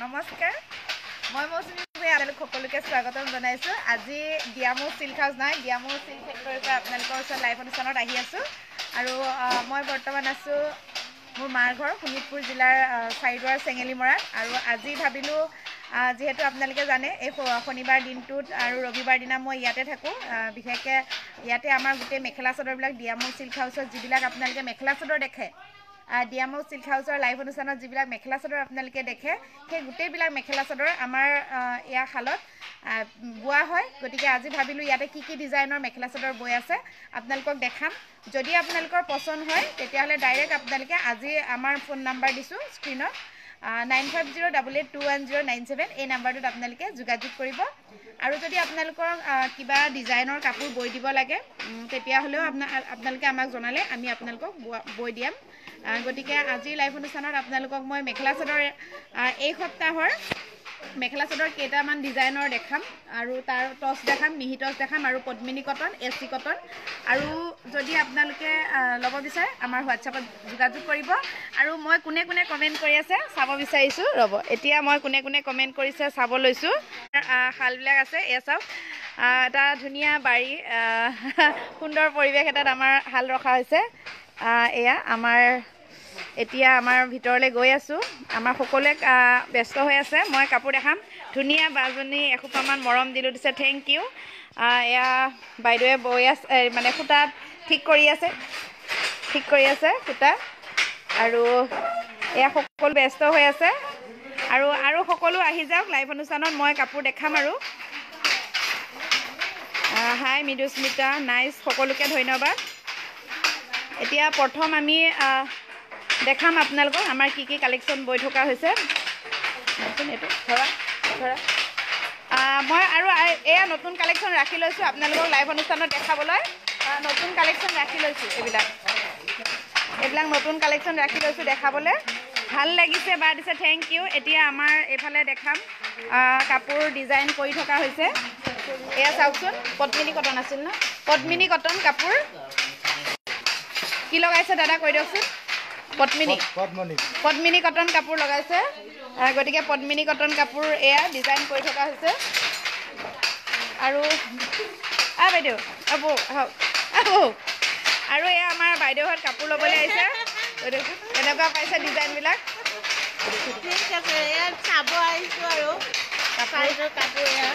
নমস্কাৰ। মই মৌচুমী গগৈ আপোনালোক সকলোকে স্বাগতম জনাইছোঁ। আজি ডিয়ামো চিল্ক হাউচ নহয় ডিয়ামো চিল্ক ফেক্টৰীৰ পৰা আপোনালোকৰ ওচৰত লাইভ অনুষ্ঠানত আহি আছোঁ। আহ, মই বৰ্তমান আছোঁ মাৰ ঘৰ শোণিতপুৰ জিলাৰ আহ, চাৰিদুৱাৰ চেঙেলিমৰাত আৰু আজি ভাবিলোঁ যিহেতু আপোনালোকে জানে এই শ- শনিবাৰ দিনটোত আৰু ৰবিবাৰ দিনা মই ইয়াতে থাকোঁ। বিশেষকৈ ইয়াতে আমাৰ গোটেই মেখেলা চাদৰবিলাক ডিয়ামো চিল্ক হাউচত যিবিলাক আপোনালোকে মেখেলা চাদৰ দেখে ডিয়ামো চিল্ক হাউচৰ লাইভ অনুষ্ঠানত যিবিলাক মেখেলা চাদৰ আপোনালোকে দেখে সেই গোটেইবিলাক মেখেলা চাদৰ আমাৰ ইয়াৰ শালত বোৱা হয়। গতিকে আজি ভাবিলোঁ ইয়াতে কি কি ডিজাইনৰ মেখেলা চাদৰ বৈ আছে আপোনালোকক দেখাম। যদি আপোনালোকৰ পচন্দ হয় তেতিয়াহ'লে ডাইৰেক্ট আপোনালোকে আজি আমাৰ ফোন নাম্বাৰ দিছোঁ স্ক্ৰীণত nine five zero' double eight two one zero' nine seven এই নাম্বাৰটোত আপোনালোকে যোগাযোগ কৰিব। আৰু যদি আপোনালোকৰ কিবা ডিজাইনৰ কাপোৰ বৈ দিব লাগে তেতিয়াহ'লেও আপোনালোকে আমাক জনালে আমি আপোনালোকক বৈ দিয়াম। গতিকে আজিৰ লাইভ অনুষ্ঠানত আপোনালোকক মই মেখেলা চাদৰ এই সপ্তাহৰ মেখেলা চাদৰ কেইটামান ডিজাইনৰ দেখাম আৰু তাৰ টচ দেখাম মিহি টচ দেখাম আৰু Padmini cotton A C cotton আৰু যদি আপোনালোকে ল'ব বিচাৰে আমাৰ হোৱাটছএপত যোগাযোগ কৰিব। আৰু মই কোনে কোনে কমেণ্ট কৰি আছে চাব বিচাৰিছোঁ। ৰ'ব এতিয়া মই কোনে কোনে কমেণ্ট কৰিছে চাব লৈছোঁ। শালবিলাক আছে এয়া চাওক। এটা ধুনীয়া বাৰী সুন্দৰ পৰিৱেশ এটাত আমাৰ শাল ৰখা হৈছে। এয়া আমাৰ এতিয়া আমাৰ ভিতৰলৈ গৈ আছোঁ। আমাৰ সকলোৱে ব্যস্ত হৈ আছে। মই কাপোৰ দেখাম। ধুনীয়া বাজনী এসোপামান মৰম দিলোঁ দিছে। থেংক ইউ এয়া বাইদেৱে বৈ আছে মানে সূতা ঠিক কৰি আছে। ঠিক কৰি আছে সূতা। আৰু এয়া সকলো ব্যস্ত হৈ আছে। আৰু আৰু সকলো আহি যাওক। লাইভ অনুষ্ঠানত মই কাপোৰ দেখাম আৰু। হাই মৃদুস্মিতা। নাইচ সকলোকে ধন্যবাদ। এতিয়া প্ৰথম আমি দেখাম আপোনালোকক আমাৰ কি কি কালেকশ্যন বৈ থকা হৈছে। দেচোন এইটো ধৰা ধৰা। আহ, মই আৰু এয়া নতুন কালেকশ্যন ৰাখি লৈছোঁ আপোনালোকক লাইভ অনুষ্ঠানত দেখাবলৈ। নতুন কালেকশ্যন ৰাখি লৈছোঁ এইবিলাক। এইবিলাক নতুন কালেকশ্যন ৰাখি লৈছোঁ দেখাবলৈ। ভাল লাগিছে বা দিছে থেংক ইউ এতিয়া আমাৰ এইফালে দেখাম। কাপোৰ ডিজাইন কৰি থকা হৈছে। এয়া চাওকচোন পদ্মিনী কটন আছিল ন? পদ্মিনী কটন কাপোৰ। কি লগাইছে দাদা কৈ দিয়কচোন। পদ্মিনী। পদ্মণি পদ্মিনী। কটন কাপোৰ লগাইছে। গতিকে পদ্মিনী কটন কাপোৰ এয়া ডিজাইন কৰি থকা হৈছে। আৰু আ বাইদেউ আবৌ আহক। আহো আৰু এয়া আমাৰ বাইদেউহঁত কাপোৰ ল'বলৈ আহিছে। এনেকুৱা পাইছে ডিজাইনবিলাক ঠিক আছে ইয়াত চাব আহিছোঁ আৰু। চাইজৰ কাপোৰ এয়া।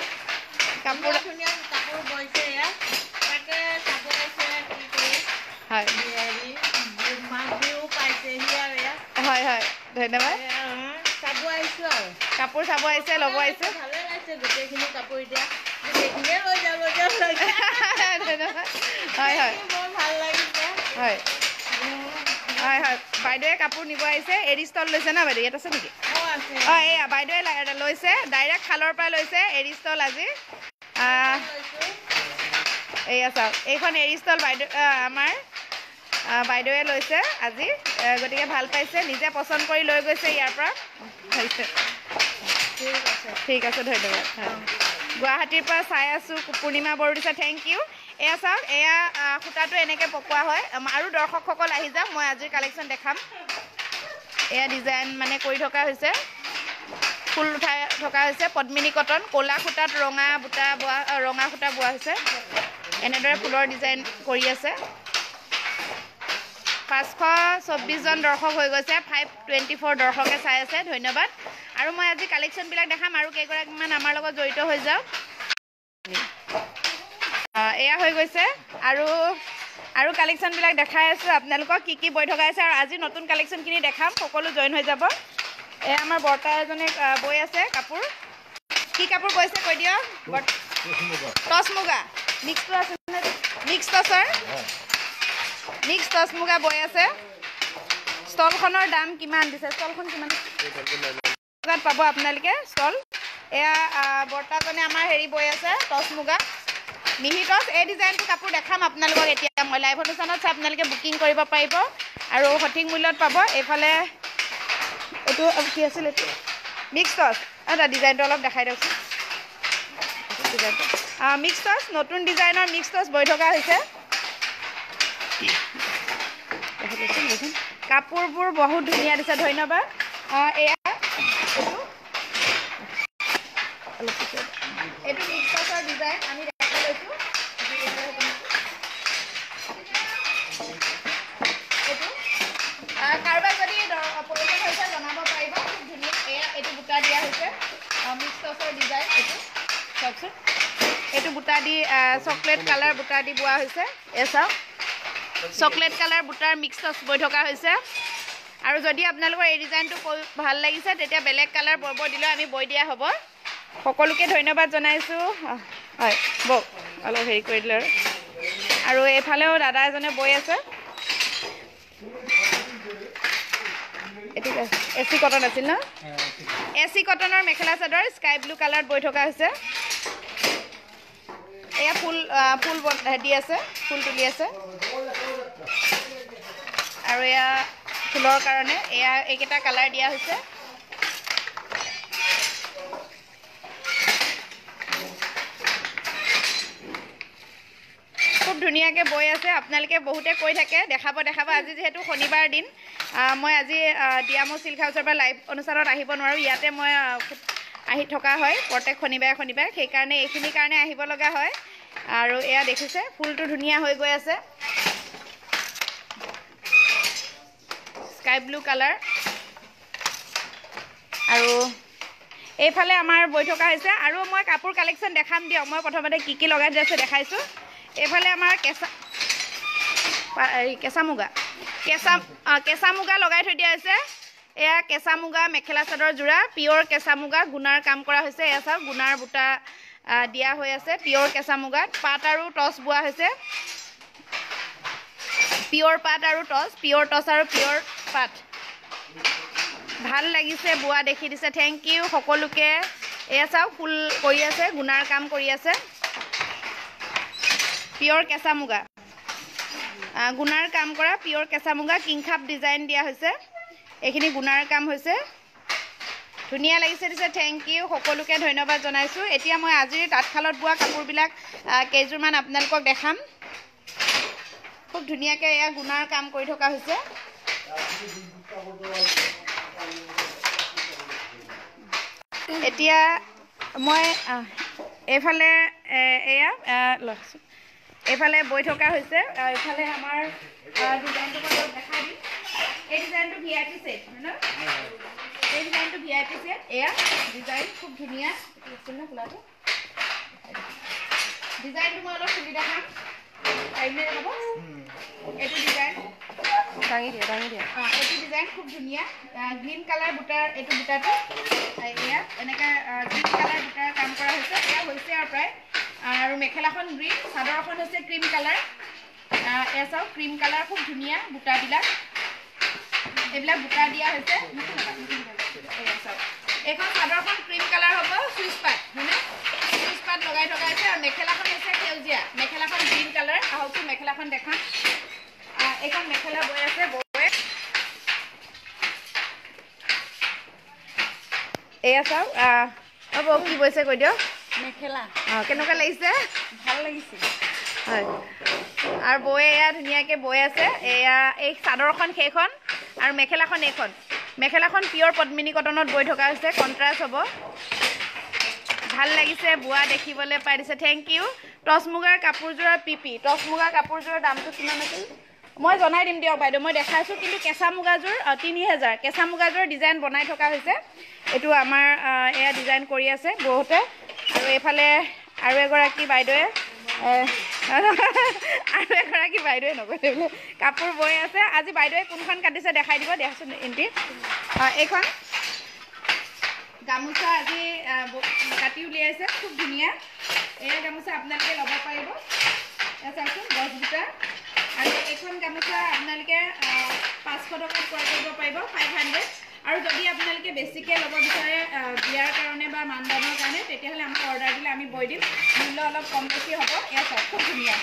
কাপোৰ। ধুনীয়া কাপোৰ বৈছে ইয়াত তাকে চাব আহিছে কি কৰি। হয় হেৰি মাছ বিহু পাইছেহি আৰু ইয়াত হয় হয় ধন্যবাদ। এয়া, অ, চাব আহিছোঁ আৰু। কাপোৰ চাব আহিছে ল'ব আহিছে। ভালে লাগিছে গোটেইখিনি কাপোৰ এতিয়া। গোটেইখিনিয়ে লৈ যাওঁ লৈ যাওঁ লৈ যাওঁ ধন্যবাদ। হয় হয়। বৰ ভাল লাগিছে। হয়। হয় হয়। বাইদেৱে কাপোৰ নিব আহিছে এৰী ষ্টল লৈছে না বাইদেউ ইয়াত আছে নেকি? অঁ এয়া বাইদেৱে লৈছে ডাইৰেক্ট খালৰ পৰা লৈছে এৰী ষ্টল আজি। এয়া চাওক এইখন এৰী ষ্টল বাইদেউ আমাৰ বাইদেৱে লৈছে আজি। গতিকে ভাল পাইছে নিজে পচন্দ কৰি লৈ গৈছে ইয়াৰ পৰা। হৈছে। ঠিক আছে ধন্যবাদ। গুৱাহাটীৰ পৰা চাই আছোঁ পূৰ্ণিমা বৰদিছা থেংক ইউ এয়া চাওক এয়া সূতাটো এনেকৈ পকোৱা হয়। আৰু দৰ্শকসকল আহি যাওক মই আজিৰ কালেকশ্যন দেখাম। এয়া ডিজাইন মানে কৰি থকা হৈছে। ফুল উঠাই থকা হৈছে পদ্মিনী কটন। ক'লা সূতাত ৰঙা বুটা বোৱা ৰঙা সূতা বোৱা হৈছে। এনেদৰে ফুলৰ ডিজাইন কৰি আছে। পাঁচশ চৌব্বিছজন দৰ্শক হৈ গৈছে ফাইভ টুৱেণ্টি ফ'ৰ দৰ্শকে চাই আছে ধন্যবাদ। আৰু মই আজি কালেকশ্যনবিলাক দেখাম আৰু কেইগৰাকীমান আমাৰ লগত জড়িত হৈ যাওক। আহ, এয়া হৈ গৈছে। আৰু আৰু কালেকশ্যনবিলাক দেখাই আছোঁ। আপোনালোকক কি কি বৈ থকা আছে আৰু আজি নতুন কালেকশ্যনখিনি দেখাম সকলো জইন হৈ যাব। এয়া আমাৰ বৰ্তা এজনে বৈ আছে কাপোৰ। কি কাপোৰ বৈছে কৈ দিয়ক? টচ মুগা। মিক্সটো আছে মিক্স টচৰ? মিক্স টচ মুগা বৈ আছে। ষ্টলখনৰ দাম কিমান দিছে? ষ্টলখন কিমান? মুগাত পাব আপোনালোকে ষ্টল। এয়া বৰ্তাজনে আমাৰ হেৰি বৈ আছে টচ মুগা। মিহি টচ এই ডিজাইনটো কাপোৰ দেখাম আপোনালোকক এতিয়া। মই লাইভ অনুষ্ঠানত চাই আপোনালোকে বুকিং কৰিব পাৰিব। আৰু সঠিক মূল্যত পাব। এইফালে এইটো কি আছিল এইটো? মিক্স টচ এটা ডিজাইনটো অলপ দেখাই দিয়কচোন। ডিজাইনটো মিক্স টচ নতুন ডিজাইনৰ মিক্স টচ বৈ থকা হৈছে। কাপোৰবোৰ বহুত ধুনীয়া দিছে ধন্যবাদ। এয়া এইটো মিক্সৰ ডিজাইন আমি কাৰোবাক যদি প্ৰয়োজন হৈছে জনাব পাৰিব। খুব ধুনীয়া। এয়া এইটো বুটা দিয়া হৈছে। মিক্সৰ ডিজাইন এইটো। চাওকচোন। এইটো বুটা দি চকলেট কালাৰ বুটা দি বোৱা হৈছে। এ চাওক। চকলেট কালাৰ বুটাৰ মিক্স বৈ থকা হৈছে। আৰু যদি আপোনালোকৰ এই ডিজাইনটো ভাল লাগিছে তেতিয়া বেলেগ কালাৰ বব দিলেও আমি বৈ দিয়া হ'ব। সকলোকে ধন্যবাদ জনাইছোঁ। হয় বওক অলপ হেৰি কৰি দিলে আৰু। এইফালেও দাদা এজনে বৈ আছে। এ চি কটন আছিল ন? এ চি কটনৰ মেখেলা চাদৰ স্কাই ব্লু কালাৰত বৈ থকা হৈছে। এয়া ফুল ফুল দি আছে ফুল তুলি আছে। আৰু এয়া ফুলৰ কাৰণে এয়া এইকেইটা কালাৰ দিয়া হৈছে। খুব ধুনীয়াকৈ বৈ আছে আপোনালোকে বহুতে কৈ থাকে। দেখাব দেখাব আজি যিহেতু শনিবাৰ দিন মই আজি ডিয়ামো চিল্ক হাউচৰ পৰা লাইভ অনুষ্ঠানত আহিব নোৱাৰোঁ। ইয়াতে মই আহি থকা হয় প্ৰত্যেক শনিবাৰে শনিবাৰে। সেইকাৰণে এইখিনিৰ কাৰণে আহিব লগা হয়। আৰু এয়া দেখিছে ফুলটো ধুনীয়া হৈ গৈ আছে। স্কাই ব্লু কালাৰ আৰু এইফালে আমাৰ বৈ থকা হৈছে। আৰু মই কাপোৰ কালেকশ্যন দেখাম দিয়ক। মই প্ৰথমতে কি কি লগাই দিছোঁ দেখাইছোঁ। এইফালে আমাৰ কেঁচা কেঁচা মুগা। কেঁচা কেঁচা মুগা লগাই থৈ দিয়া হৈছে। এয়া কেঁচা মুগা মেখেলা চাদৰ যোৰা পিয়'ৰ কেঁচা মুগা গুণাৰ কাম কৰা হৈছে। এয়া চাওক গুণাৰ বুটা দিয়া হৈ আছে পিয়'ৰ কেঁচা মুগাত। পাট আৰু টচ বোৱা হৈছে। পিয়'ৰ পাট আৰু টচ পিয়'ৰ টচ আৰু পিয়'ৰ পাট ভাল লাগিছে বোৱা দেখি দিছে থেংক ইউ সকলোকে। এয়া চাওক ফুল কৰি আছে গুণাৰ কাম কৰি আছে। পিয়'ৰ কেঁচা মুগা। গুণাৰ কাম কৰা পিয়'ৰ কেঁচা মুগা কিংখাপ ডিজাইন দিয়া হৈছে। এইখিনি গুণাৰ কাম হৈছে। ধুনীয়া লাগিছে দিছে থেংক ইউ সকলোকে ধন্যবাদ জনাইছোঁ। এতিয়া মই আজিৰ তাঁতশালত বোৱা কাপোৰবিলাক কেইযোৰমান আপোনালোকক দেখাম। খুব ধুনীয়াকৈ এয়া গুণাৰ কাম কৰি থকা হৈছে। এতিয়া মই এইফালে এয়া। এইফালে বৈ থকা হৈছে এইফালে আমাৰ ডিজাইনটো মই দেখাই দিম। এই ডিজাইনটো ভি আই পি ছেট হয় ন এই ডিজাইনটো ভি আই পি ছেট এয়া ডিজাইন খুব ধুনীয়া। আছিল ন খোলাটো ডিজাইনটো মই অলপ খুলি দেখাম পাৰিমনে দেখাব এইটো ডিজাইন। দাঙি দিয়া দাঙি দিয়া। এইটো ডিজাইন খুব ধুনীয়া। গ্ৰীণ কালাৰ বুটাৰ এইটো বুটাটো। এয়া এনেকৈ গ্ৰীণ কালাৰ বুটাৰ কাম কৰা হৈছে। এয়া হৈছে আৰু প্ৰায়। আৰু মেখেলাখন গ্ৰীণ চাদৰখন হৈছে ক্ৰীম কালাৰ এয়া চাওক ক্ৰীম কালাৰ খুব ধুনীয়া বুটাবিলাক। এইবিলাক বুটা দিয়া হৈছে। এয়া চাওক। এইখন চাদৰখন ক্ৰীম কালাৰ হ'ব চুইচ পাত হয়নে? চুইচ পাত লগাই থকা হৈছে আৰু মেখেলাখন হৈছে সেউজীয়া। মেখেলাখন গ্ৰীণ কালাৰ আহকচোন মেখেলাখন দেখাম। এইখন মেখেলা বৈ আছে বৌৱে এয়া চাওক হ'ব কি বৈছে কৈ দিয়ক মেখেলা অঁ কেনেকুৱা লাগিছে ভাল লাগিছে হয় আৰু বৌয়ে এয়া ধুনীয়াকৈ বৈ আছে এয়া এই চাদৰখন সেইখন আৰু মেখেলাখন এইখন মেখেলাখন পিয়'ৰ পদ্মিনী কটনত বৈ থকা হৈছে কণ্ট্ৰাষ্ট হ'ব ভাল লাগিছে বোৱা দেখিবলৈ পাই দিছে থেংক ইউ টচ মুগাৰ কাপোৰযোৰৰ পি পি টচ মুগাৰ কাপোৰযোৰৰ দামটো কিমান আছিল মই জনাই দিম দিয়ক বাইদেউ মই দেখাইছোঁ কিন্তু কেঁচা মুগাযোৰ তিনি হেজাৰ। কেঁচা মুগাযোৰ ডিজাইন বনাই থকা হৈছে। এইটো আমাৰ এয়া ডিজাইন কৰি আছে বৌহঁতে। আৰু এইফালে আৰু এগৰাকী বাইদেৱে আৰু এগৰাকী বাইদেৱে নকৰিলে বোলে কাপোৰ বৈ আছে। আজি বাইদেৱে কোনখন কাটিছে দেখাই দিব দিয়াচোন ইণ্টি এইখন। গামোচা আজি কাটি উলিয়াইছে খুব ধুনীয়া। এই গামোচা আপোনালোকে ল'ব পাৰিব। এয়া চাওকচোন গছ দুটা। আৰু এইখন গামোচা আপোনালোকে পাঁচশ টকাত ক্ৰয় কৰিব পাৰিব ফাইভ হাণ্ড্ৰেড আৰু যদি আপোনালোকে বেছিকৈ ল'ব বিচাৰে বিয়াৰ কাৰণে বা মানদানৰ কাৰণে তেতিয়াহ'লে আমাক অৰ্ডাৰ দিলে আমি বৈ দিম। মূল্য অলপ কম বেছি হ'ব এয়া চাওক খুব ধুনীয়া।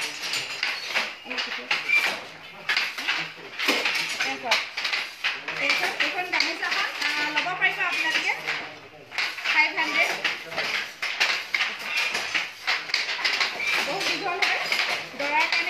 এইখন গামোচাখন ল'ব পাৰিব আপোনালোকে। ফাইভ হাণ্ড্ৰেড বহুত দীঘল হয়। দৰাৰ কাৰণে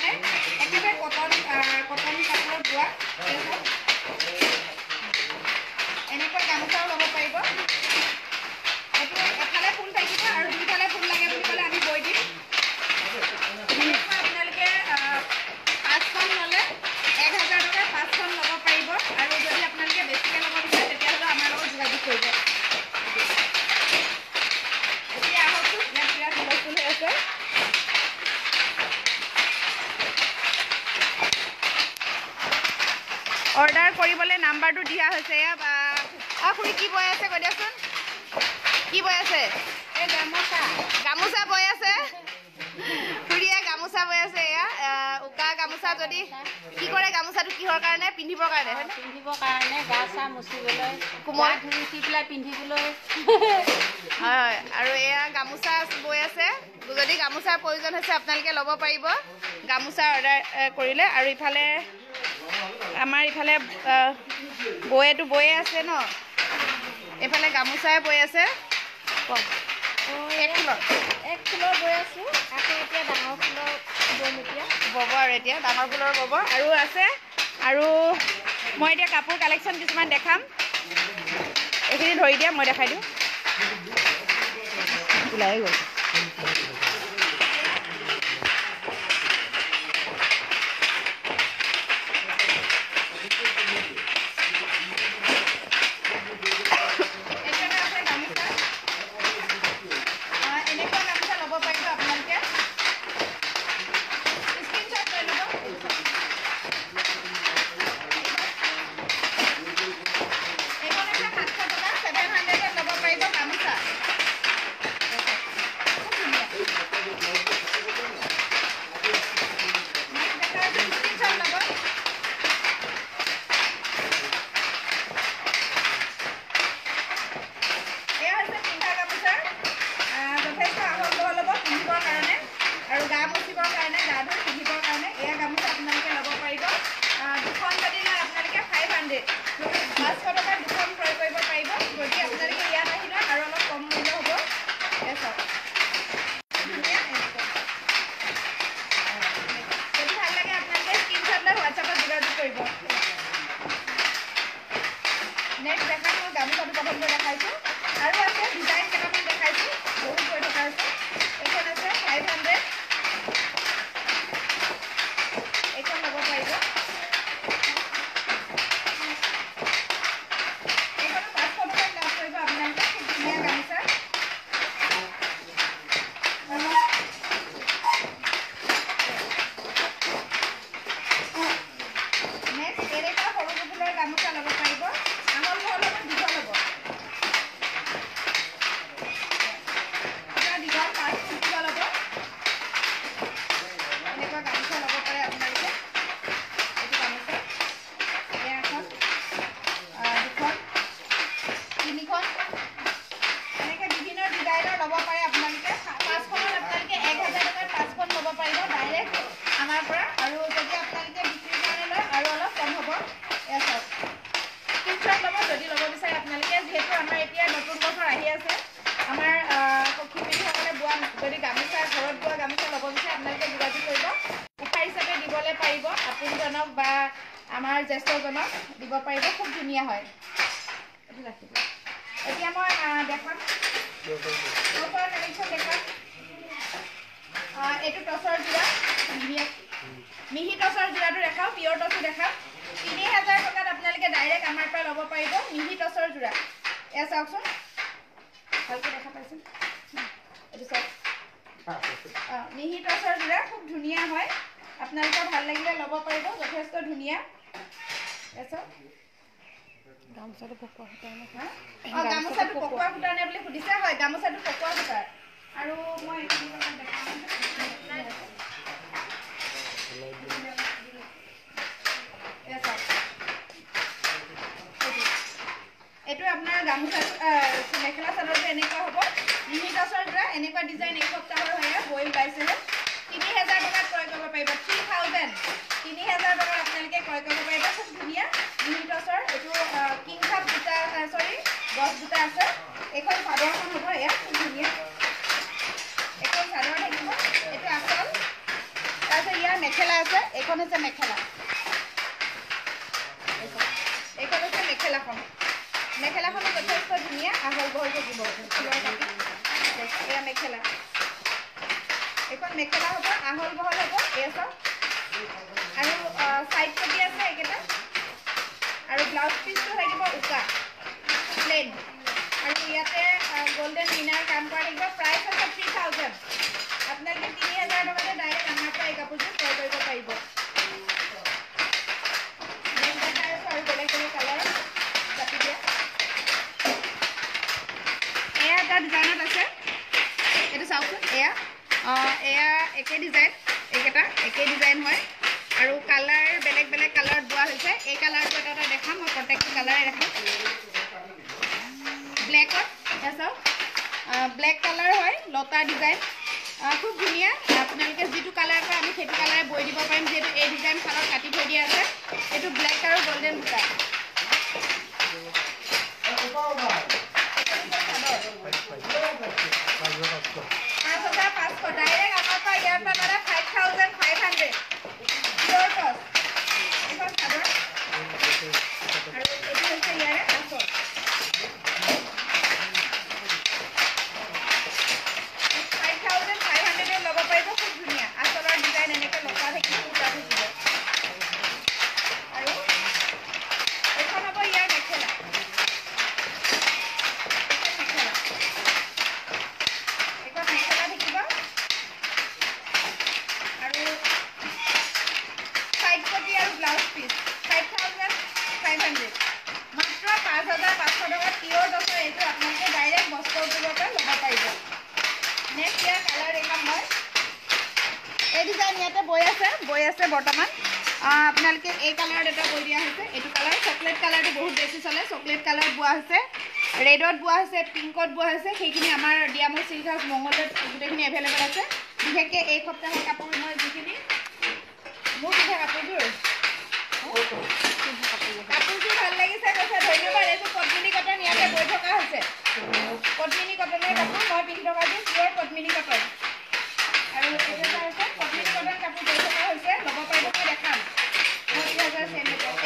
নাম্বাৰটো দিয়া হৈছে এয়া অঁ খুৰী কি বৈ আছে কৈ দিয়াচোন কি বৈ আছে? গামোচা। বৈ আছে? খুৰীয়ে গামোচা বৈ আছে এয়া উকা গামোচা যদি কি কৰে গামোচাটো কিহৰ কাৰণে? পিন্ধিবৰ কাৰণে পিন্ধিবৰ কাৰণে গা চা মুচিবলৈ কোমল। গা ধুই উঠি পেলাই পিন্ধিবলৈ। হয় হয় আৰু এয়া গামোচা বৈ আছে। যদি গামোচাৰ প্ৰয়োজন হৈছে আপোনালোকে ল'ব পাৰিব। গামোচা অৰ্ডাৰ কৰিলে। আৰু ইফালে আমাৰ ইফালে বৈয়েতো বৈয়ে আছে ন? এইফালে গামোচাই বৈ আছে। কওক। এক ফুলৰ। এক ফুলৰ বৈ আছোঁ। আকৌ এতিয়া ডাঙৰ ফুলৰ বৈ এতিয়া। বব আৰু এতিয়া ডাঙৰ ফুলৰ বব। আৰু আছে আৰু মই এতিয়া কাপোৰ কালেকশ্যন কিছুমান দেখাম। এইখিনি ধৰি দিয়া মই দেখাই দিওঁ। ওলাই গ'ল। আপোনালোকৰ ভাল লাগিলে ল'ব পাৰিব যথেষ্ট ধুনীয়া। গামোচাটো পকোৱা সূতাৰ? অঁ গামোচাটো পকোৱা সূতাৰ নে বুলি সুধিছে হয় গামোচাটো পকোৱা সূতাৰ আৰু মই এইখিনি দেখাম। এইটো। আপোনাৰ গামোচা মেখেলা চাদৰটো এনেকুৱা হ'ব। মিহি টচৰ যোৰা এনেকুৱা ডিজাইন এক সপ্তাহৰ হয় বৈ ওলাইছেহে তিনি হেজাৰ টকাত ক্ৰয় কৰিব পাৰিব। থ্ৰী থাউজেণ্ড তিনি হেজাৰ টকাত আপোনালোকে ক্ৰয় কৰিব পাৰিব। খুব ধুনীয়া টচৰ এইটো কিং কাপ দুটা চৰি গছ দুটা আছে। এইখন চাদৰখন হ'ব ইয়াত। খুব ধুনীয়া। এইখন চাদৰ থাকিব। এইটো আচল। তাৰপিছত ইয়াৰ মেখেলা আছে। এইখন হৈছে মেখেলা। এইখন হৈছে মেখেলাখন। মেখেলাখনো যথেষ্ট ধুনীয়া আহল বহল থাকিব। ফুলৰ কাটি এয়া মেখেলা। এইখন মেখেলা হ'ব আহল বহল হ'ব এই চাওক আৰু চাইড কপি আছে এইকেইটা। আৰু ব্লাউজ পিচটো থাকিব উকা প্লেইন আৰু ইয়াতে গল্ডেন মিনাৰ কাম কৰা থাকিব। প্ৰাইচ আছে থ্ৰী থাউজেণ্ড আপোনালোকে তিনি হাজাৰ টকাতে ডাইৰেক্ট আমাৰ পৰা এই কাপোৰযোৰ ক্ৰয় কৰিব পাৰিব। আৰু বেলেগ বেলেগ কালাৰ কাটি দিয়া। এয়া এটা ডিজাইনত আছে। এইটো চাওকচোন এয়া। এয়া একে ডিজাইন এইকেইটা একে ডিজাইন হয়। আৰু কালাৰ বেলেগ বেলেগ কালাৰত বোৱা হৈছে। এই কালাৰটো এটা এটা দেখাম মই প্ৰত্যেকটো কালাৰে দেখাম। ব্লেকত চাওক ব্লেক কালাৰ হয় লতা ডিজাইন খুব ধুনীয়া। আপোনালোকে যিটো কালাৰ কৰে আমি সেইটো কালাৰে বৈ দিব পাৰিম। যিহেতু এই ডিজাইন ফালত কাটি থৈ দিয়া আছে এইটো ব্লেক আৰু গল্ডেন বুটা Thank. ડાયરેક્ટ આમાં તો યાર તમારા হৈছে ৰেডত বোৱা হৈছে পিংকত বোৱা হৈছে সেইখিনি আমাৰ ডিয়ামো চিল্ক হাউচ মংগলদৈত গোটেইখিনি এভেইলেবল আছে। বিশেষকৈ এই সপ্তাহৰ কাপোৰ মই যিখিনি মোৰ পিন্ধা কাপোৰযোৰ কাপোৰযোৰ ভাল লাগিছে কৈছে ধন্যবাদ এইটো পদ্মিনী কটন ইয়াতে বৈ থকা হৈছে পদ্মিনী কটনৰ কাপোৰ মই পিন্ধি থকাযোৰ পিয়ৰ পদ্মিনী কটন আৰু এইটো এটা হৈছে পদ্মিনী কটন কাপোৰ বৈ থকা হৈছে ল'ব পাৰিব মই দেখাম মই দুহেজাৰ চেল এইটো চাওক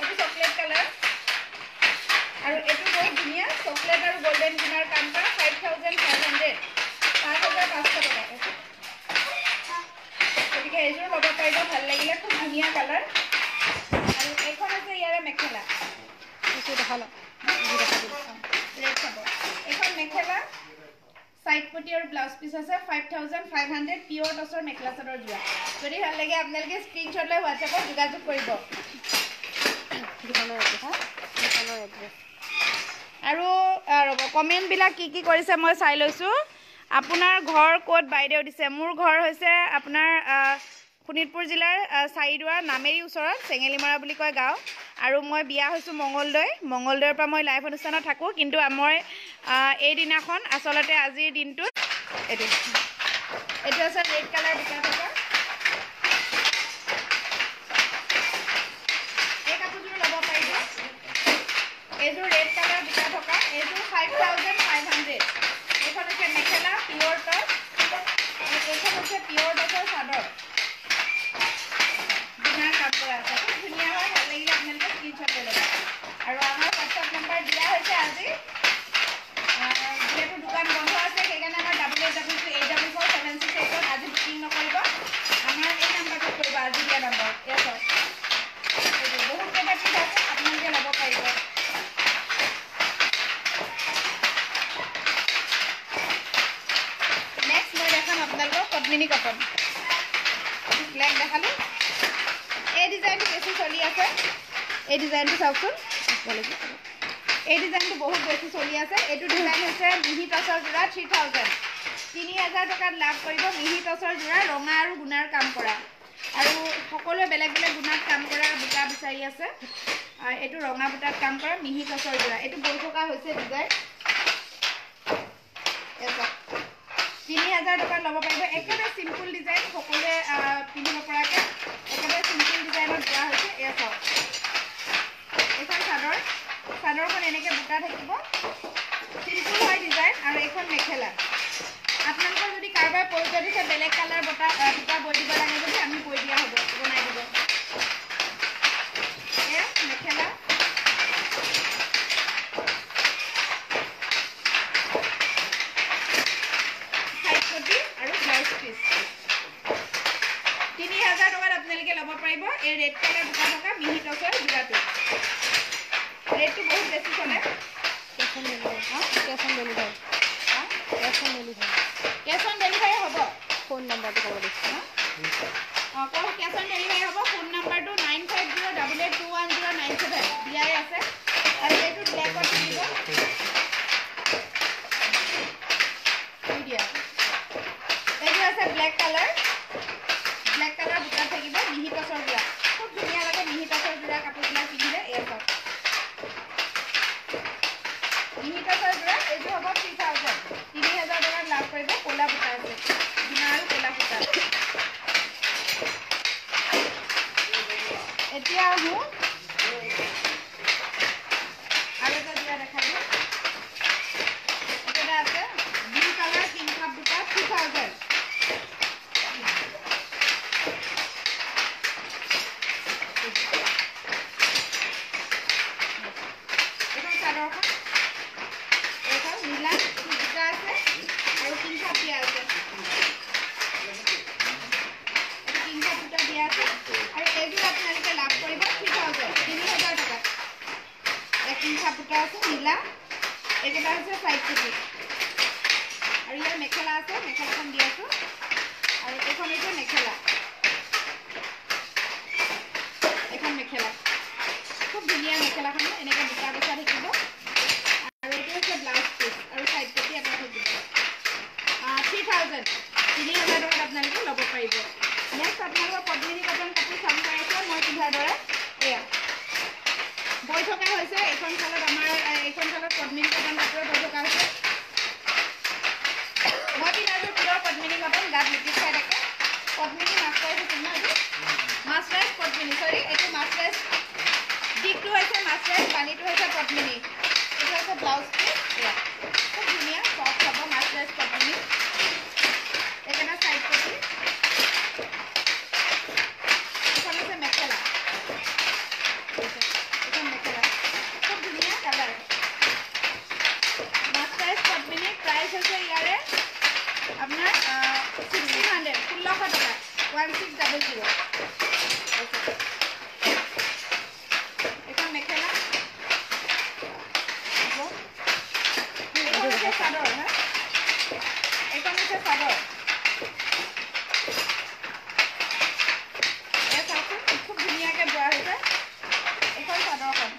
এইটো চকলেট কালাৰ আৰু এইটো বহুত ধুনীয়া চকলেট আৰু গল্ডেন গুণাৰ কাম ফাইভ থাউজেণ্ড ফাইভ হাণ্ড্ৰেড পাঁচ হাজাৰ পাঁচশ টকা। গতিকে এইযোৰ ল'ব পাৰিব ভাল লাগিলে খুব ধুনীয়া কালাৰ আৰু এইখন আছে ইয়াৰে মেখেলা। ৰেড চাব এইখন মেখেলা চাইড পটি আৰু ব্লাউজ পিচ আছে five thousand five hundred pure টচৰ mekhela chador যোৰা। যদি ভাল লাগে আপোনালোকে স্ক্ৰীনশ্বট লৈ হোৱাটছএপত যোগাযোগ কৰিব। আৰু আহ, ৰ'ব কমেণ্টবিলাক কি কি কৰিছে মই চাই লৈছোঁ। আপোনাৰ ঘৰ ক'ত বাইদেউ দিছে? মোৰ ঘৰ হৈছে আপোনাৰ শোণিতপুৰ জিলাৰ চাৰিদুৱাৰ নামেৰি ওচৰত চেঙেলিমৰা বুলি কয় গাঁও। আৰু মই বিয়া হৈছোঁ মঙলদৈ মঙলদৈৰ পৰা মই লাইভ অনুষ্ঠানত থাকোঁ। কিন্তু মই এইদিনাখন আচলতে আজিৰ দিনটোত এইটো এইটো আছে ৰেড কালাৰ দুটা এই কাপোৰযোৰ ল'ব পাৰিব। এইযোৰ ৰেড কালাৰ দুটা থকা এইযোৰ ফাইভ থাউজেণ্ড ফাইভ হাণ্ড্ৰেড এইখন হৈছে মেখেলা পিয়'ৰ টপ আৰু এইখন হৈছে পিয়'ৰ টপৰ চাদৰ বিনাৰ কাম কৰা আছে খুব ধুনীয়া হয় ভাল লাগিলে আপোনালোকে স্ক্ৰীনশ্বট লৈ ল'ব আৰু আমাৰ হোৱাটছআপ নম্বৰ দিয়া হৈছে আজি আহ, যিহেতু দোকান বন্ধ আছে সেইকাৰণে আমাৰ double eight double three eight double four seven six এইটত আজি বুকিং নকৰিব আমাৰ এই নাম্বাৰটোত কৰিব আজি দিয়া নম্বৰ ইয়াত হওক এইটো বহুত কেইটা পিচ আছে আপোনালোকে ল'ব পাৰিব নেক্সট মই দেখাম আপোনালোকক পদ্মিনী কটন ব্লেক দেখালোঁ এই ডিজাইনটো বেছি চলি আছে এই ডিজাইনটো চাওকচোন এই ডিজাইনটো বহুত বেছি চলি আছে এইটো ডিজাইন হৈছে মিহি টচৰ যোৰা থ্ৰী থাউজেণ্ড তিনি হাজাৰ টকাত লাভ কৰিব মিহি টচৰ যোৰা ৰঙা আৰু গুণাৰ কাম কৰা। আৰু সকলোৱে বেলেগ বেলেগ গুণাত কাম কৰা বুটা বিচাৰি আছে। এইটো ৰঙা বুটাত কাম কৰা মিহি টচৰ যোৰা এইটো বৈ থকা হৈছে ডিজাইন। তিনি হাজাৰ টকাত ল'ব পাৰিব। একেবাৰে চিম্পুল ডিজাইন সকলোৱে পিন্ধিব পৰাকৈ। একেবাৰে চিম্পুল ডিজাইনত দিয়া হৈছে। এয়া চাওক। এইখন চাদৰ। চাদৰখন এনেকৈ বুটা থাকিব। চিম্পুল হয় ডিজাইন আৰু এইখন মেখেলা। আপোনালোকৰ যদি কাৰোবাৰ প্ৰয়োজন হৈছে বেলেগ কালাৰ বটা বৈ দিব লাগে যদি আমি বৈ দিয়া হ'ব বনাই দিব এয়া মেখেলা চাইড পটি আৰু ব্লাউজ পিচ তিনি হাজাৰ টকাত আপোনালোকে ল'ব পাৰিব এই ৰেড কালাৰ দুটা থকা মিহি টচৰ যোৰাটো ৰেটটো বহুত বেছি চলে কেছ অন ডেলিভাৰী হ'ব ফোন নম্বৰটো ক'ব দিছোঁ অঁ কওক কেছ অন ডেলিভাৰী হ'ব ফোন নম্বৰটো nine five zero' double eight two one zero' nine seven দিয়াই আছে আৰু এইটো ব্লেকত থাকিব দি দিয়া এইটো আছে ব্লেক কালাৰ ব্লেক কালাৰ বুটা থাকিব মিহি টচৰ যোৰা খুব ধুনীয়া লাগে মিহি টচৰ যোৰা কাপোৰবিলাক পিন্ধিলে এয়া চাওক মিহি টচৰ যোৰা এইটো হ'ব থ্ৰী থাউজেণ্ড তিনি হাজাৰ টকাত লাভ কৰিব ক'লা সূতা আছে গুণা আৰু ক'লা সূতা এতিয়া আহোঁ আৰু এটা দিয়া দেখাই দিওঁ এইটো এটা আছে ব্লু কালাৰ পিংক কাপ দুটা থ্ৰী থাউজেণ্ড এইখন চাদৰখন এইখন নীলা দুটা আছে আৰু পিংক কাপ দিয়া আছে এইটো পিংক কাপ দুটা দিয়া আছে আৰু এইযোৰ আপোনালোকে লাভ কৰিব থ্ৰী থাউজেণ্ড তিনি হাজাৰ টকা এক পিংক কাপ দুটা আছে নীলা এইকেইটা হৈছে চাইড কুটি আৰু ইয়াৰ মেখেলা আছে মেখেলাখন দি আছোঁ আৰু এইখন হৈছে মেখেলা এইখন মেখেলা খুব ধুনীয়া মেখেলাখন এনেকৈ দুটা বচা থাকিব আৰু এইটো হৈছে ব্লাউজ পিচ আৰু চাইড কুটি এটা থাকিব থ্ৰী থাউজেণ্ড তিনি হাজাৰ টকাত আপোনালোকে ল'ব পাৰিব নেক্সট আপোনালোকৰ পদ্মিনী কটন কাপোৰ চাম কৰি আছে মই পিন্ধাৰ দৰে? এয়া। বৈ থকা হৈছে এইখন চালত আমাৰ এইখন চালত পদ্মিনী কটন কাপোৰে বৈ থকা হৈছে। মই পিন্ধাযোৰ পিয়ৰ পদ্মিনী কটন গাত লিপিত খাই থাকে। পদ্মিনী মাছৰাইজ আছিল ন এইটো মাছৰাইজ পদ্মিনী চৰি এইটো মাছৰাইজ দিগটো হৈছে মাছৰাইজ পানীটো হৈছে পদ্মিনী। এইটো হৈছে ব্লাউজ পিচ এয়া। খুব ধুনীয়া ফ্ৰক হ'ব মাছৰাইজ পদ্মিনী এইকেইটা চাইড কপি এইখন হৈছে মেখেলা এইখন মেখেলা খুব ধুনীয়া কালাৰ মাছৰাইজ পদ্মিনী প্ৰাইচ হৈছে ইয়াৰে আপোনাৰ ছিক্সটিন হাণ্ড্ৰেড ষোল্লশ টকা ওৱান ছিক্স ডাবল জিৰ' এইখন মেখেলা হ'ব। এইখন হৈছে চাদৰ হা এইখন হৈছে চাদৰ এয়া চাওকচোন খুব ধুনীয়াকৈ বোৱা হৈছে এইখন চাদৰখন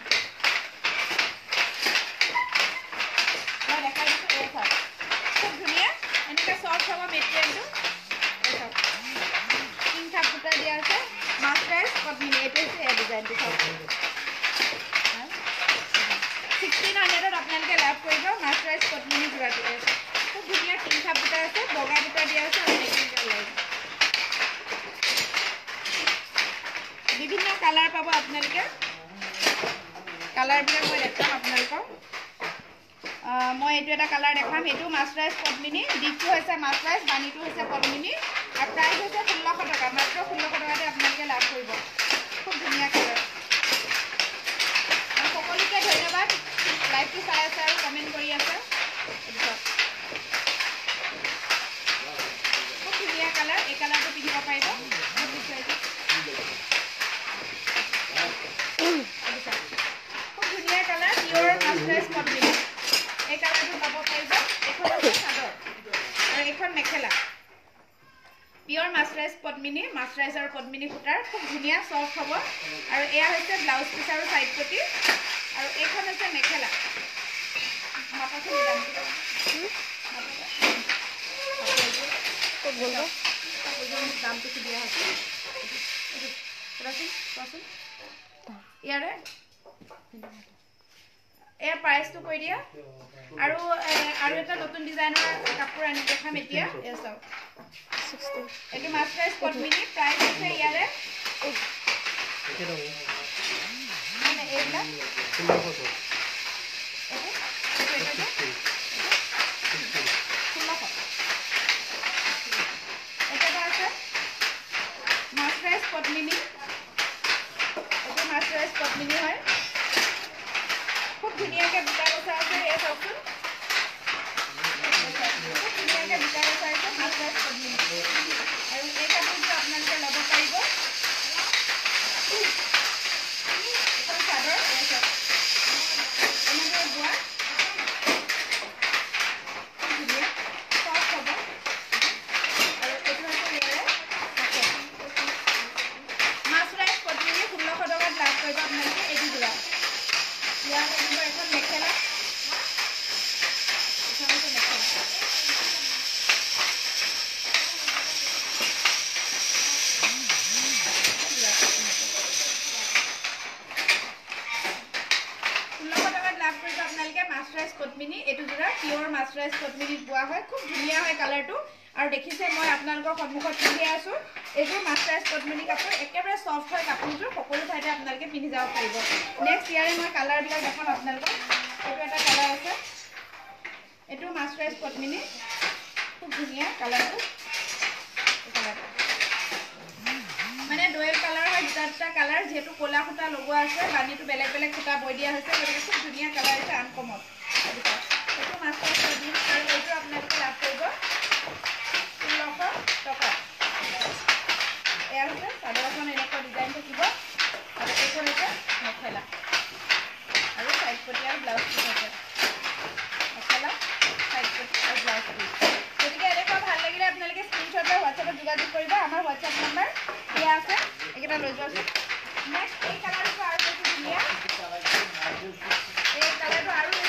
মই দেখাই দিছোঁ এয়া চাওক খুব ধুনীয়া বিভিন্ন কালাৰ পাব আপোনালোকে কালাৰবিলাক মই দেখাম আপোনালোকক মই এইটো এটা কালাৰ দেখাম। এইটো মাছৰাইজ পদ্মিনী। দিগটো হৈছে মাছৰাইজ বাণীটো হৈছে পদ্মিনী। আৰু প্ৰাইচ হৈছে ষোল্লশ টকা। মাত্ৰ ষোল্লশ টকাতে আপোনালোকে লাভ কৰিব। খুব ধুনীয়া কালাৰ সকলোকে ধন্যবাদ। লাইভটো চাই আছে আৰু কমেণ্ট কৰি আছে। খুব ধুনীয়া কালাৰ এই কালাৰটো পিন্ধিব পাৰিব। খুব ধুনীয়া কালাৰ পিয়ৰ মাছৰাইজ পদ্মিনী এই কালাৰটো পাব পাৰিব এইখন হৈছে চাদৰ আৰু এইখন মেখেলা পিয়ৰ মাছৰাইজ পদ্মিনী মাছৰাইজৰ পদ্মিনী সূতাৰ খুব ধুনীয়া চফ্ট হ'ব আৰু এয়া হৈছে ব্লাউজ পিচ আৰু চাইড পটি আৰু এইখন হৈছে মেখেলা দামটো। দিয়া হৈছে। কোৱাচোন কোৱাচোন ইয়াৰে এয়া প্ৰাইচটো কৈ দিয়া। আৰু আৰু এটা নতুন ডিজাইনৰ কাপোৰ আনি দেখাম এতিয়া। এয়া চাওক এইটো মাছৰাইজ পদ্মিনী প্ৰাইচ হৈছে ইয়াৰে। মানে এইবিলাক। আছে চাদৰখন এনেকুৱা ডিজাইন থাকিব। আৰু এইখন আছে মেখেলা। আৰু চাইড ব্লাউজ পিচ আছে। মেখেলা চাইড আৰু ব্লাউজ পিচ গতিকে এনেকুৱা ভাল লাগিলে আপোনালোকে স্ক্ৰীনশ্বট বা হোৱাটছএপত যোগাযোগ কৰিব। আমাৰ হোৱাটছএপ নাম্বাৰ দিয়া আছে। এইকেইটা লৈ যোৱা নেক্সট এই কালাৰটো আৰু বেছি ধুনীয়া। এই কালাৰটো আৰু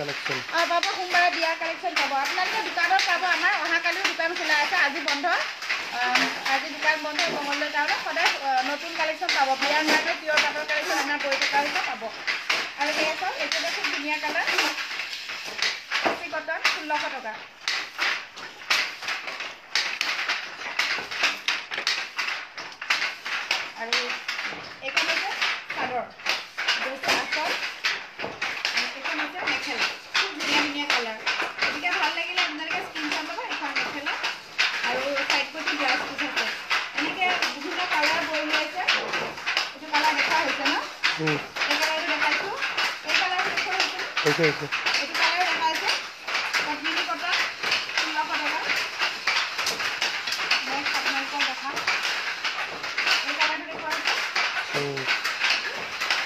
কালেকশ্যন অঁ পাব সোমবাৰে বিয়াৰ কালেকশ্যন পাব। আপোনালোকে দোকানত পাব। আমাৰ অহাকালিও দোকান খোলা আছে। আজি বন্ধ। আজি দোকান বন্ধ মঙলদৈ টাউনত সদায় নতুন কালেকশ্যন পাব। বিয়াৰ মাৰ্কেট পিয়ৰ পাটৰ কালেকশ্যন আমাৰ পৰি থকা হৈছে পাব। আৰু এয়া চাওক এইটো খুব ধুনীয়া কালাৰ কটন ষোল্লশ টকা আৰু এইখন হৈছে চাদৰ এইটো হৈছে আচল এইখন হৈছে মেখেলা খুব ধুনীয়া ধুনীয়া কালাৰ গতিকে ভাল লাগিলে আপোনালোকে স্ক্ৰীনশ্বট ল'ব এইখন মেখেলা আৰু চাইড পটি ব্লাউজ পিচ আছে এনেকৈ বিভিন্ন কালাৰ বৈ ওলাইছে এইটো কালাৰ দেখা হৈছে ন এই কালাৰটো দেখাইছোঁ এই কালাৰটো দেখুওৱা হৈছে ন হৈছে হৈছে এইটো কালাৰ দেখাইছে পদ্মিনী কটন ষোল্লশ টকা নেক্সট আপোনালোকক দেখাম এই কালাৰটো দেখুওৱা হৈছে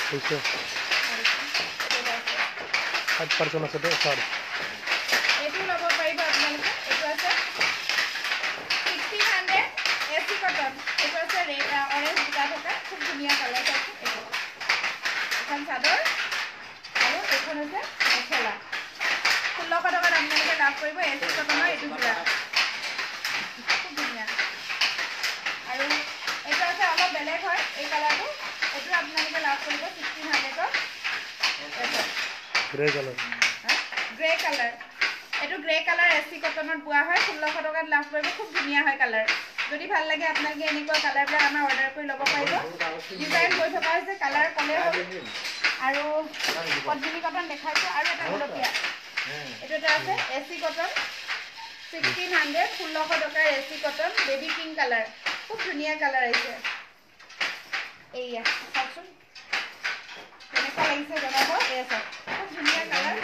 হৈছে আৰু এইটো দেখাইছে ফাইভ পাৰ্চেণ্ট আছে দে ছাৰ এইটো ল'ব পাৰিব আপোনালোকে এইটো আছে sixteen hundred A C cotton এইটো আছে ৰেড অৰেঞ্জ বুটা থকা খুব ধুনীয়া কালাৰ চাইছোঁ এইটো এখন চাদৰ আৰু এইখন হৈছে মেখেলা ষোল্লশ টকাত আপোনালোকে লাভ কৰিব এ চি কটনৰ এইটো যোৰা খুব ধুনীয়া আৰু এইটো আছে অলপ বেলেগ হয় এই কালাৰটো এইটো আপোনালোকে লাভ কৰিব ছিক্সটিন হাণ্ড্ৰেডত গ্ৰে কালাৰ গ্ৰে কালাৰ এইটো গ্ৰে কালাৰ এ চি কটনত বোৱা হয় ষোল্লশ টকাত লাভ কৰিব খুব ধুনীয়া হয় কালাৰ যদি ভাল লাগে আপোনালোকে এনেকুৱা কালাৰবিলাক আমাৰ অৰ্ডাৰ কৰি ল'ব পাৰিব। ডিজাইন গৈ থকা হৈছে কালাৰ ক'লে হ'ল। আৰু পদ্মিনী কটন দেখাইছোঁ আৰু এটা গুলপীয়া এইটো এটা আছে A C cotton sixteen hundred ষোল্লশ টকাৰ A C cotton baby pink colour খুব ধুনীয়া কালাৰ আহিছে। এইয়া চাওকচোন। কেনেকুৱা লাগিছে জনাব? এয়া চাওক খুব ধুনীয়া কালাৰ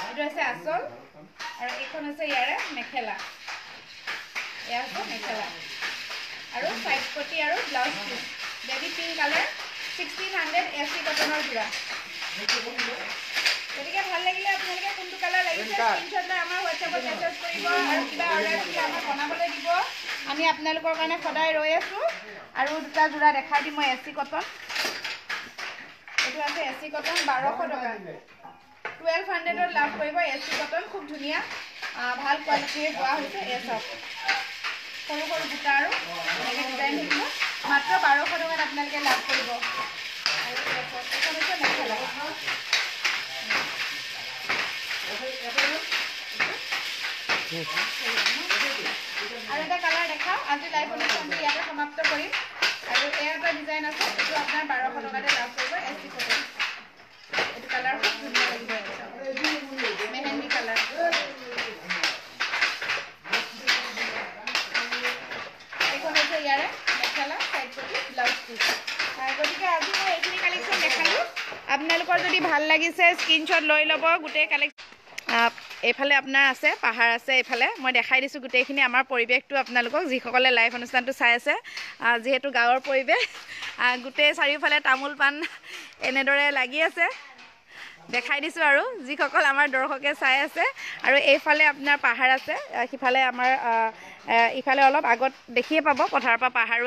এইটো হৈছে আচল আৰু এইখন হৈছে ইয়াৰে মেখেলা। এয়া হৈছে মেখেলা। আৰু চাইড পটি আৰু blouse piece baby pink colour sixteen hundred A C কটনৰ যোৰা গতিকে ভাল লাগিলে আপোনালোকে কোনটো কালাৰ লাগিছে স্ক্ৰীনশ্বট লৈ আমাৰ হোৱাটছএপত মেছেজ কৰিব আৰু কিবা অৰ্ডাৰ দিলে আমাক বনাবলৈ দিব। আমি আপোনালোকৰ কাৰণে সদায় ৰৈ আছোঁ আৰু দুটা যোৰা দেখাই দিম মই এ চি কটন এইটো আছে এ চি কটন বাৰশ টকা। টুৱেলভ হাণ্ড্ৰেডত লাভ কৰিব এ চি কটন খুব ধুনীয়া। ভাল কোৱালিটিৰে বোৱা হৈছে এ চাওক সৰু সৰু বুটা আৰু এনেকৈ ডিজাইন থাকিব। মাত্ৰ বাৰশ টকাত আপোনালোকে লাভ কৰিব। আৰু এইখন হৈছে মেখেলা। আৰু এটা কালাৰ দেখাওঁ। আজি লাইভ অনুষ্ঠানটো ইয়াতে সমাপ্ত কৰিম। আৰু এয়া এটা ডিজাইন আছে এইটো আপোনাৰ বাৰশ টকাতে লাভ কৰিব এছ চি কটন এইটো কালাৰ খুব ধুনীয়া লাগিব। মেহেন্দি কালাৰ এইখন হৈছে ইয়াৰে মেখেলা চাইড পটি ব্লাউজ পিচ গতিকে আজি মই এইখিনি কালেকশ্যন দেখালোঁ। আপোনালোকৰ যদি ভাল লাগিছে স্ক্ৰীনশ্বট লৈ ল'ব গোটেই কালেকশ্যন এইফালে আপোনাৰ আছে পাহাৰ আছে এইফালে। মই দেখাই দিছোঁ গোটেইখিনি আমাৰ পৰিৱেশটো আপোনালোকক যিসকলে লাইভ অনুষ্ঠানটো চাই আছে। যিহেতু গাঁৱৰ পৰিৱেশ গোটেই চাৰিওফালে তামোল পাণ এনেদৰে লাগি আছে। দেখাই দিছোঁ আৰু যিসকল আমাৰ দৰ্শকে চাই আছে। আৰু এইফালে আপোনাৰ পাহাৰ আছে সিফালে আমাৰ ইফালে অলপ আগত দেখিয়ে পাব পথাৰৰ পৰা পাহাৰো